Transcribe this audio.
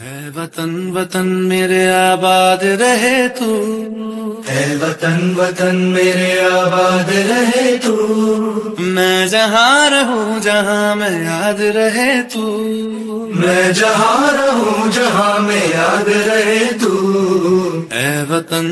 है वतन वतन मेरे आबाद रहे तू। है वतन वतन मेरे आबाद रहे तू। मैं जहाँ रहूँ जहाँ मैं याद रहे तू। मैं जहाँ रहूँ जहाँ मैं याद रहे तू। है वतन